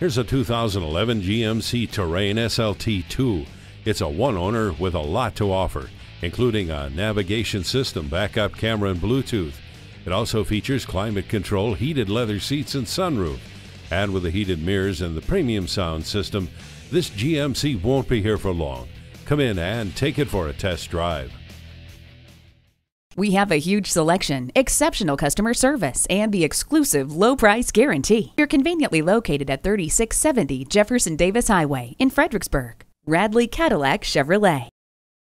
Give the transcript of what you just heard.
Here's a 2011 GMC Terrain SLT2. It's a one owner with a lot to offer, including a navigation system, backup camera, and Bluetooth. It also features climate control, heated leather seats, and sunroof. And with the heated mirrors and the premium sound system, this GMC won't be here for long. Come in and take it for a test drive. We have a huge selection, exceptional customer service, and the exclusive low price guarantee. You're conveniently located at 3670 Jefferson Davis Highway in Fredericksburg. Radley Cadillac Chevrolet.